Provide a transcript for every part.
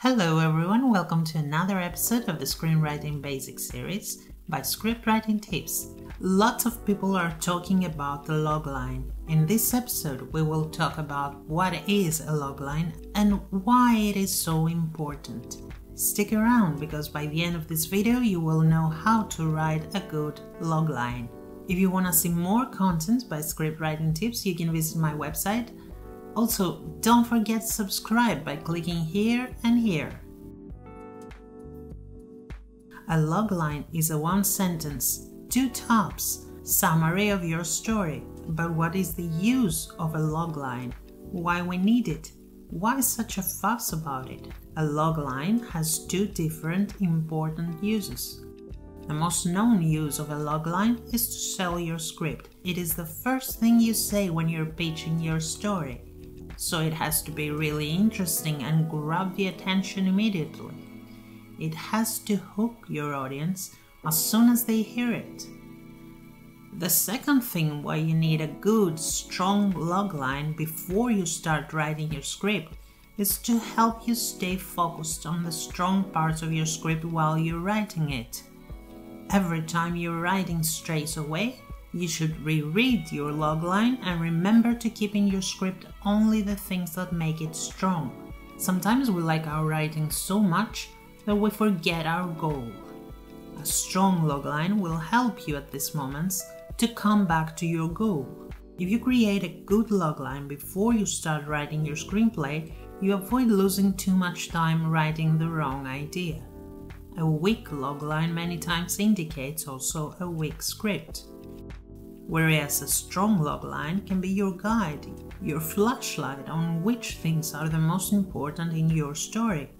Hello, everyone. Welcome to another episode of the Screenwriting Basics series by Scriptwriting Tips. Lots of people are talking about the logline. In this episode, we will talk about what is a logline and why it is so important. Stick around because by the end of this video, you will know how to write a good logline. If you want to see more content by Scriptwriting Tips, you can visit my website also, don't forget to subscribe by clicking here and here. A logline is a one sentence, two tops summary of your story. But what is the use of a logline? Why we need it? Why such a fuss about it? A logline has two different important uses. The most known use of a logline is to sell your script. It is the first thing you say when you're pitching your story so it has to be really interesting and grab the attention immediately. It has to hook your audience as soon as they hear it. The second thing why you need a good, strong logline before you start writing your script is to help you stay focused on the strong parts of your script while you're writing it. Every time you're writing straight away, you should reread your logline and remember to keep in your script only the things that make it strong. Sometimes we like our writing so much that we forget our goal. A strong logline will help you at these moments to come back to your goal. If you create a good logline before you start writing your screenplay, you avoid losing too much time writing the wrong idea. A weak logline many times indicates also a weak script whereas a strong logline can be your guide, your flashlight on which things are the most important in your story.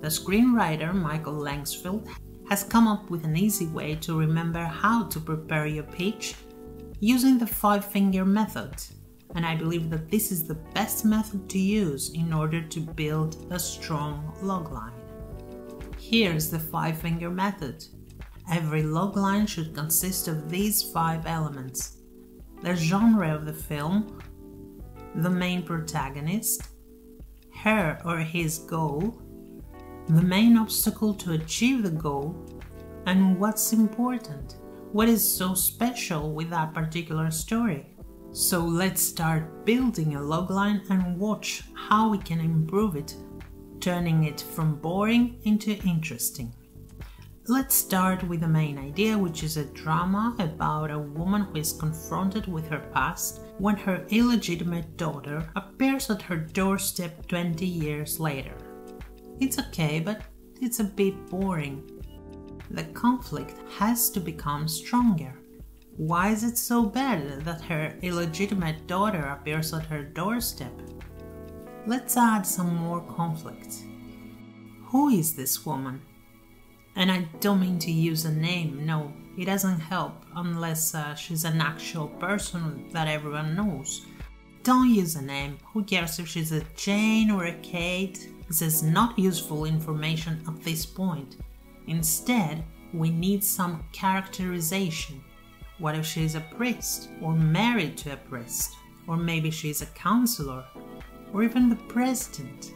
The screenwriter Michael Langsfield has come up with an easy way to remember how to prepare your pitch using the five finger method, and I believe that this is the best method to use in order to build a strong logline. Here's the five finger method. Every logline should consist of these five elements the genre of the film, the main protagonist, her or his goal, the main obstacle to achieve the goal, and what's important, what is so special with that particular story. So let's start building a logline and watch how we can improve it, turning it from boring into interesting. Let's start with the main idea, which is a drama about a woman who is confronted with her past when her illegitimate daughter appears at her doorstep 20 years later. It's okay, but it's a bit boring. The conflict has to become stronger. Why is it so bad that her illegitimate daughter appears at her doorstep? Let's add some more conflict. Who is this woman? And I don't mean to use a name, no, it doesn't help unless uh, she's an actual person that everyone knows. Don't use a name, who cares if she's a Jane or a Kate? This is not useful information at this point. Instead, we need some characterization. What if she's a priest, or married to a priest? Or maybe she's a counselor, or even the president?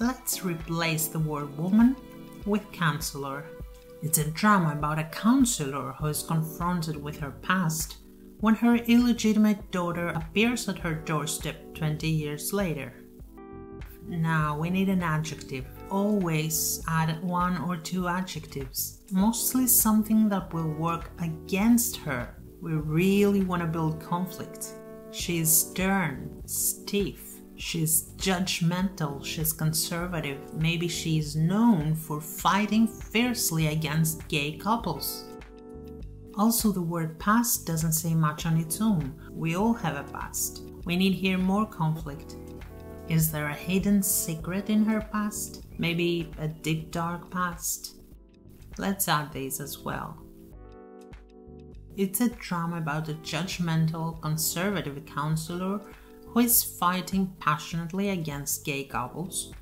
Let's replace the word woman with counselor. It's a drama about a counselor who is confronted with her past when her illegitimate daughter appears at her doorstep 20 years later. Now we need an adjective. Always add one or two adjectives, mostly something that will work against her. We really want to build conflict. She's stern, stiff, She's judgmental, she's conservative, maybe she's known for fighting fiercely against gay couples. Also, the word past doesn't say much on its own. We all have a past. We need here more conflict. Is there a hidden secret in her past? Maybe a deep dark past? Let's add these as well. It's a drama about a judgmental, conservative counselor who is fighting passionately against gay couples,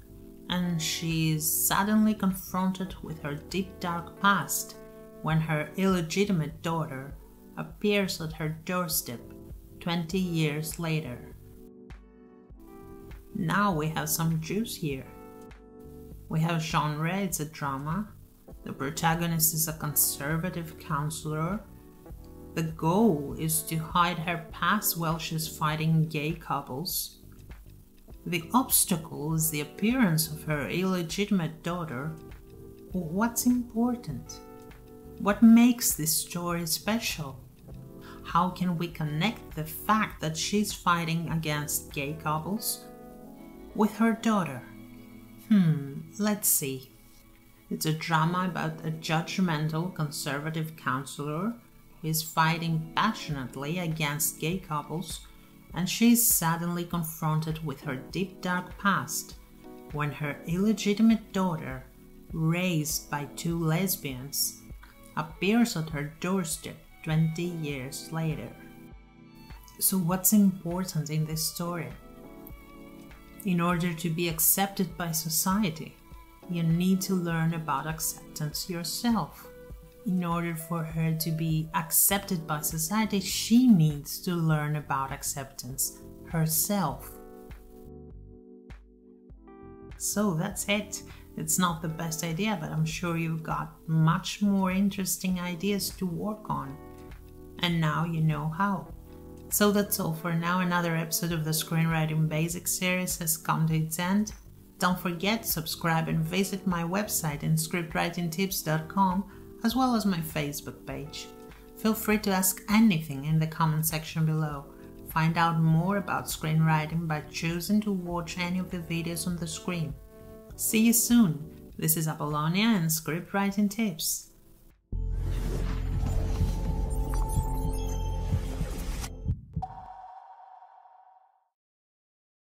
and she is suddenly confronted with her deep dark past when her illegitimate daughter appears at her doorstep 20 years later. Now we have some juice here. We have genre, it's a drama. The protagonist is a conservative counselor. The goal is to hide her past while she's fighting gay couples. The obstacle is the appearance of her illegitimate daughter. What's important? What makes this story special? How can we connect the fact that she's fighting against gay couples with her daughter? Hmm, let's see. It's a drama about a judgmental conservative counselor is fighting passionately against gay couples, and she is suddenly confronted with her deep dark past when her illegitimate daughter, raised by two lesbians, appears at her doorstep 20 years later. So, what's important in this story? In order to be accepted by society, you need to learn about acceptance yourself. In order for her to be accepted by society, she needs to learn about acceptance herself. So that's it. It's not the best idea, but I'm sure you've got much more interesting ideas to work on. And now you know how. So that's all for now. Another episode of the Screenwriting Basics series has come to its end. Don't forget subscribe and visit my website in scriptwritingtips.com as well as my Facebook page. Feel free to ask anything in the comment section below. Find out more about screenwriting by choosing to watch any of the videos on the screen. See you soon. This is Apollonia and Script Writing Tips.